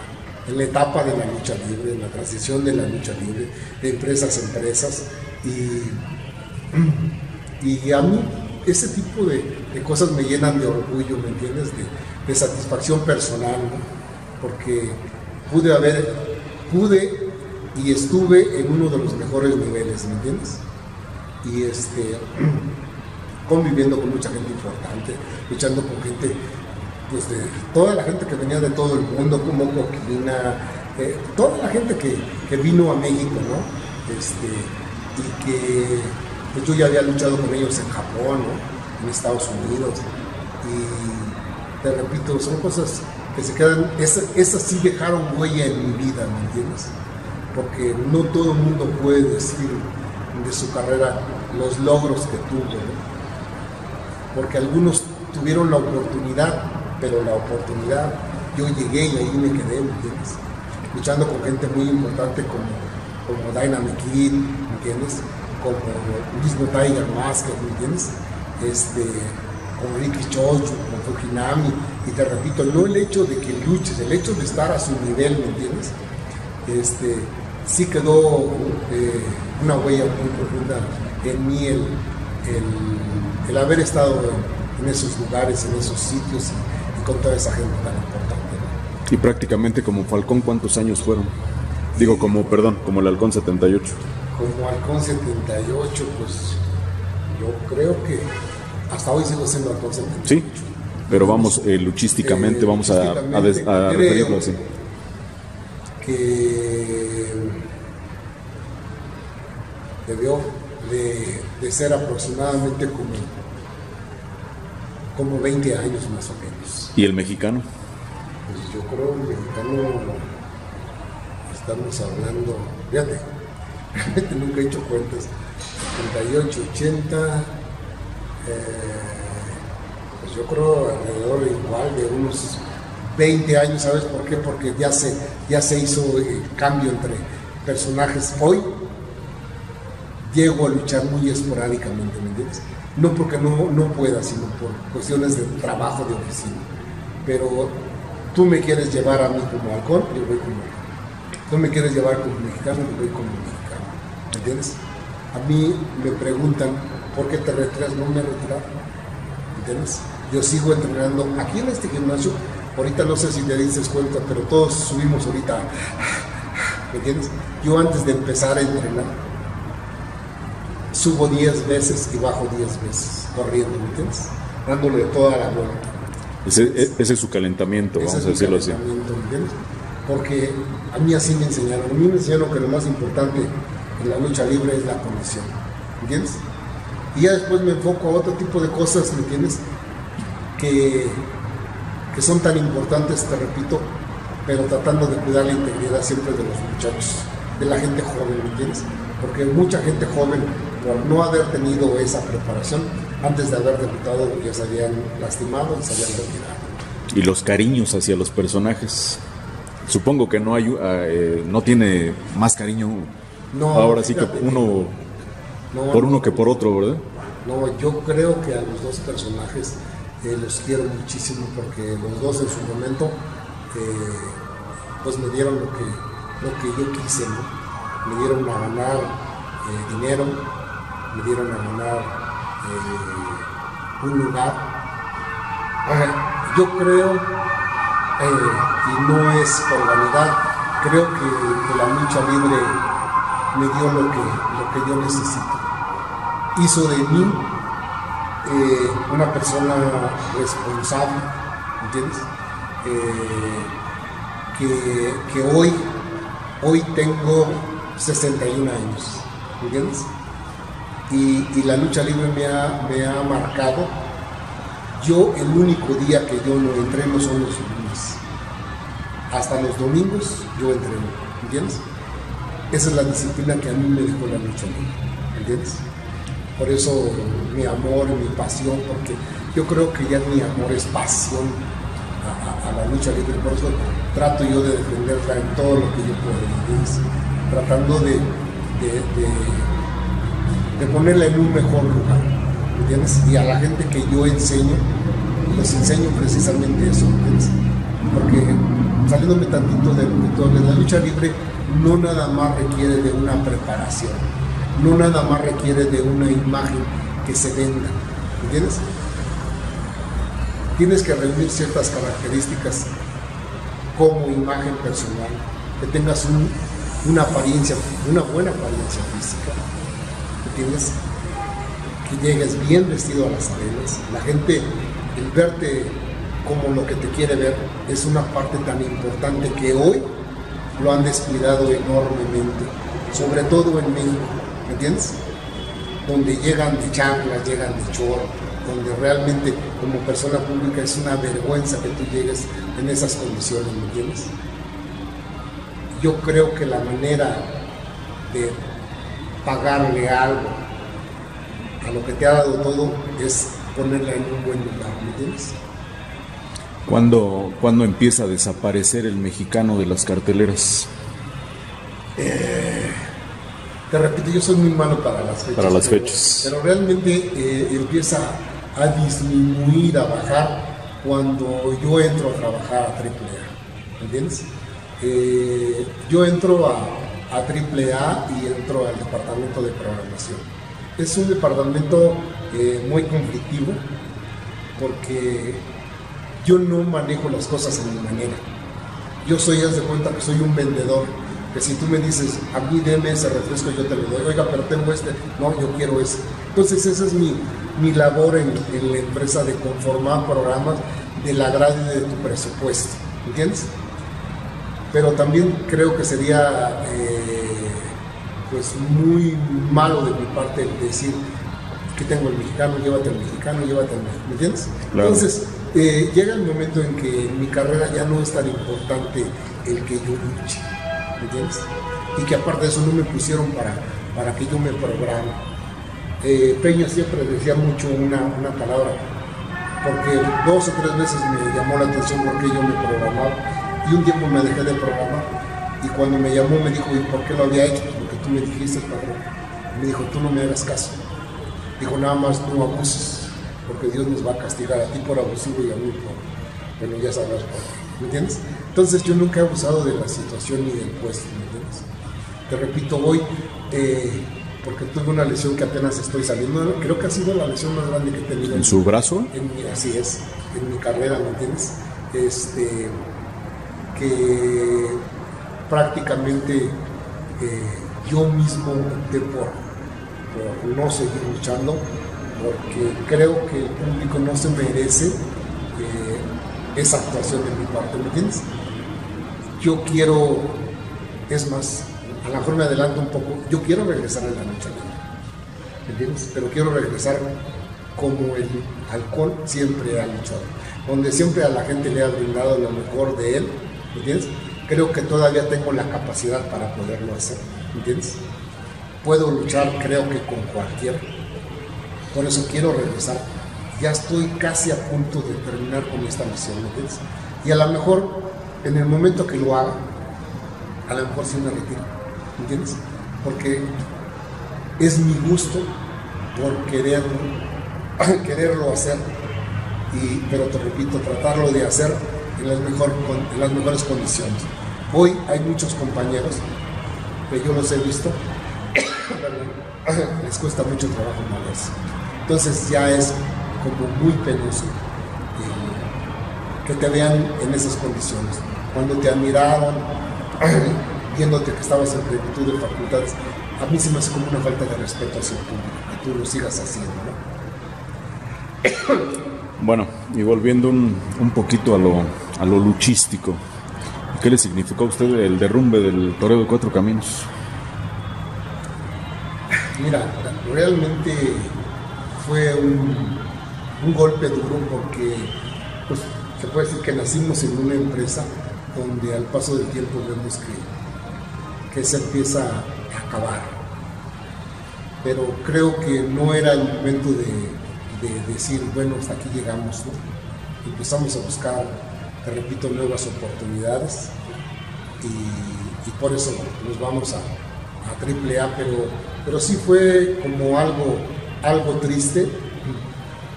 en la etapa de la lucha libre, en la transición de la lucha libre, de empresas a empresas, y, y a mí ese tipo de, de cosas me llenan de orgullo, ¿me entiendes? De, satisfacción personal, ¿no? Porque pude haber, pude y estuve en uno de los mejores niveles, ¿me entiendes? Y este, conviviendo con mucha gente importante, luchando con gente, pues de toda la gente que venía de todo el mundo, como Coquina, eh, toda la gente que, que vino a México, ¿no? Este, y que pues yo ya había luchado con ellos en Japón, ¿no? En Estados Unidos. Y te repito, son cosas que se quedan, esas, sí dejaron huella en mi vida, ¿me entiendes? Porque no todo el mundo puede decir de su carrera los logros que tuvo, ¿no? porque algunos tuvieron la oportunidad, pero la oportunidad yo llegué y ahí me quedé, ¿me entiendes? Luchando con gente muy importante como, como Dynamic Kid, ¿me entiendes? Como el mismo Tiger Mask, ¿me entiendes? Este, como Ricky Chocho, como Fujinami, y te repito, no el hecho de que luches, el hecho de estar a su nivel, ¿me entiendes? Este, sí quedó eh, una huella muy profunda en mí el, el- el haber estado en, en esos lugares, en esos sitios y, y con toda esa gente tan importante. ¿no? Y prácticamente como Falcón, ¿cuántos años fueron? Digo, como, perdón, como el Halcón 78. Como Halcón 78, pues yo creo que hasta hoy sigo siendo Halcón 78. Sí, pero vamos, eh, luchísticamente, Eh, vamos a, a des- a luchísticamente, referirlo así. que debió de, de ser aproximadamente como, como 20 años más o menos. ¿Y el mexicano? Pues yo creo el mexicano estamos hablando, fíjate, nunca he hecho cuentas, 78, 80, eh, pues yo creo alrededor igual de unos 20 años, ¿sabes por qué? Porque ya se, ya se hizo el cambio entre personajes. Hoy llego a luchar muy esporádicamente, ¿me entiendes? No porque no, no pueda, sino por cuestiones de trabajo, de oficina. Pero tú me quieres llevar a mí como halcón, yo voy como halcón. Tú me quieres llevar como mexicano, yo voy como mexicano. ¿Me entiendes? A mí me preguntan, ¿por qué te retiras? No me he retirado. ¿Me entiendes? Yo sigo entrenando aquí en este gimnasio. Ahorita no sé si te dices cuenta, pero todos subimos ahorita. ¿Me entiendes? Yo antes de empezar a entrenar, subo 10 veces y bajo 10 veces, corriendo, ¿me entiendes? Dándole toda la vuelta. Ese, e- ese es su calentamiento, vamos a decirlo así. calentamiento, ¿me entiendes? porque a mí así me enseñaron. A mí me enseñaron que lo más importante en la lucha libre es la condición, ¿entiendes? Y ya después me enfoco a otro tipo de cosas, ¿me entiendes? Que, que son tan importantes, te repito, pero tratando de cuidar la integridad siempre de los muchachos, de la gente joven, ¿me entiendes? Porque mucha gente joven, por no haber tenido esa preparación, antes de haber debutado ya se habían lastimado y se habían retirado. Y los cariños hacia los personajes. Supongo que no hay, eh, no tiene más cariño no, ahora sí que uno por uno que por otro, ¿verdad? No, yo creo que a los dos personajes eh, los quiero muchísimo porque los dos en su momento eh, pues me dieron lo que, lo que yo quise, ¿no? Me dieron a ganar eh, dinero, me dieron a ganar un lugar. yo creo, y no es por vanidad, creo que, que la lucha libre me dio lo que, lo que yo necesito hizo de mí eh, una persona responsable, ¿entiendes? Eh, que, hoy, hoy tengo 61 años, ¿entiendes? Y, la lucha libre me ha, me ha marcado. Yo el único día que yo no entreno son los lunes. Hasta los domingos yo entreno, ¿entiendes? Esa es la disciplina que a mí me dejó la lucha libre, ¿entiendes? Por eso mi amor y mi pasión, porque yo creo que ya mi amor es pasión a, la lucha libre. Por eso trato yo de defenderla en todo lo que yo puedo. Tratando de, de, ponerla en un mejor lugar. ¿Entiendes? Y a la gente que yo enseño, les enseño precisamente eso. ¿entiendes? Porque saliéndome tantito de que la lucha libre no nada más requiere de una preparación no nada más requiere de una imagen que se venda. ¿Entiendes? Tienes que reunir ciertas características como imagen personal, que tengas una apariencia, una buena apariencia física, ¿entiendes? Que llegues bien vestido a las arenas. La gente, el verte como lo que te quiere ver, es una parte tan importante que hoy lo han descuidado enormemente, sobre todo en México ¿me entiendes? Donde llegan de chanclas, llegan de chorro, donde realmente como persona pública es una vergüenza que tú llegues en esas condiciones, ¿me entiendes? Yo creo que la manera de pagarle algo a lo que te ha dado todo es ponerla en un buen lugar, ¿me entiendes? ¿Cuándo, ¿Cuándo empieza a desaparecer el mexicano de las carteleras? Eh, te repito, yo soy muy malo para las fechas. Para las fechas. Pero, realmente eh, empieza a disminuir, a bajar cuando yo entro a trabajar a AAA. ¿Entiendes? Eh, yo entro a, a AAA y entro al departamento de programación. Es un departamento muy conflictivo porque yo no manejo las cosas a mi manera. Yo soy, haz de cuenta que soy un vendedor que si tú me dices, a mí deme ese refresco, yo te lo doy, oiga, pero tengo este, no, yo quiero ese. Entonces esa es mi, mi labor en, la empresa de conformar programas del agrado de tu presupuesto, ¿entiendes? Pero también creo que sería eh, pues muy malo de mi parte decir que tengo el mexicano, llévate el mexicano, llévate el mexicano, ¿me entiendes? Entonces, eh, llega el momento en que en mi carrera ya no es tan importante el que yo luche ¿me entiendes? Y que aparte de eso no me pusieron para, para que yo me programe. Eh, Peña siempre decía mucho una, una, palabra, porque dos o tres veces me llamó la atención porque yo me programaba y un tiempo me dejé de programar y cuando me llamó me dijo, ¿y por qué lo había hecho? Porque tú me dijiste, padrón. Me dijo, tú no me hagas caso. Dijo, nada más no abuses, porque Dios nos va a castigar a ti por abusivo y a mí por, bueno, ya sabrás por. ¿Me entiendes? Entonces yo nunca he abusado de la situación ni del puesto, ¿me entiendes? Te repito, hoy, eh, porque tuve una lesión que apenas estoy saliendo, creo que ha sido la lesión más grande que he tenido. ¿En su brazo? En así es, en mi carrera, ¿me entiendes? Este, que prácticamente eh, yo mismo opté por, por no seguir luchando, porque creo que el público no se merece eh, esa actuación de mi parte, ¿me entiendes? yo quiero, es más, a lo mejor me adelanto un poco, yo quiero regresar a la lucha libre, ¿entiendes? Pero quiero regresar como el alcohol siempre ha luchado, donde siempre a la gente le ha brindado lo mejor de él, ¿entiendes? Creo que todavía tengo la capacidad para poderlo hacer, ¿entiendes? Puedo luchar, creo que con cualquiera. Por eso quiero regresar. Ya estoy casi a punto de terminar con esta misión, ¿entiendes? Y a lo mejor, en el momento que lo haga, a lo mejor sí me retiro, ¿entiendes? Porque es mi gusto por quererlo, quererlo hacer, y, pero te repito, tratarlo de hacer en las, mejor, en las mejores condiciones. Hoy hay muchos compañeros que yo los he visto, les cuesta mucho trabajo moverse. Entonces ya es como muy penoso eh, que te vean en esas condiciones. Cuando te admiraban, viéndote que estabas en plenitud de facultades, a mí se me hace como una falta de respeto hacia el público, que tú lo sigas haciendo. ¿no? Bueno, y volviendo un, un poquito a lo, a lo luchístico, ¿qué le significó a usted el derrumbe del Toreo de Cuatro Caminos? Mira, realmente fue un, golpe duro porque pues, se puede decir que nacimos en una empresa donde al paso del tiempo vemos que, que se empieza a acabar. Pero creo que no era el momento de, de decir, bueno, hasta aquí llegamos. ¿no? Empezamos a buscar, te repito, nuevas oportunidades y, y por eso nos vamos a, a AAA, pero, pero sí fue como algo, algo triste,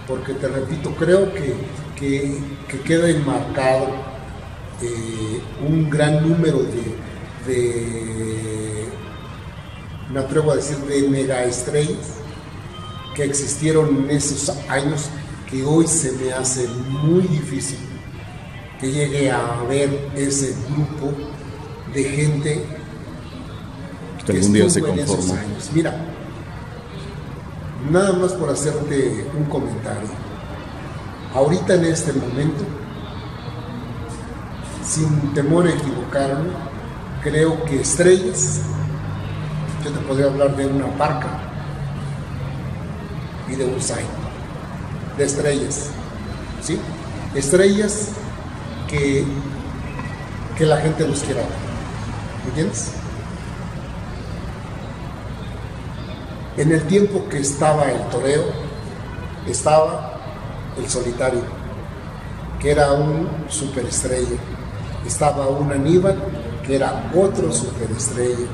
porque te repito, creo que, que, que queda enmarcado eh, un gran número de, de, me atrevo a decir, de mega estrellas que existieron en esos años que hoy se me hace muy difícil que llegue a ver ese grupo de gente que algún día se conformó. Mira, nada más por hacerte un comentario. Ahorita en este momento, sin temor a equivocarme, creo que estrellas, yo te podría hablar de una parca y de un sign, de estrellas, ¿sí? Estrellas que, que la gente los quiera ver, ¿me entiendes? En el tiempo que estaba el toreo, estaba el solitario, que era un superestrella. Estaba un Aníbal, que era otro superestrella.